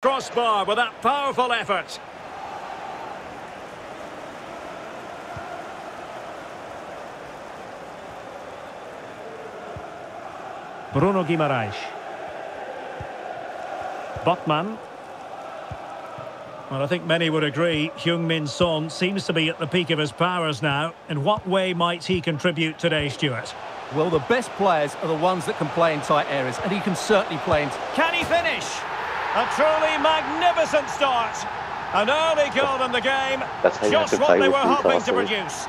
Crossbar with that powerful effort. Bruno Guimaraes. Botman. Well, I think many would agree Heung-Min Son seems to be at the peak of his powers now. In what way might he contribute today, Stewart? Well, the best players are the ones that can play in tight areas, and he can certainly play in... Can he finish? A truly magnificent start. An early goal in the game. That's Just what they were hoping to produce.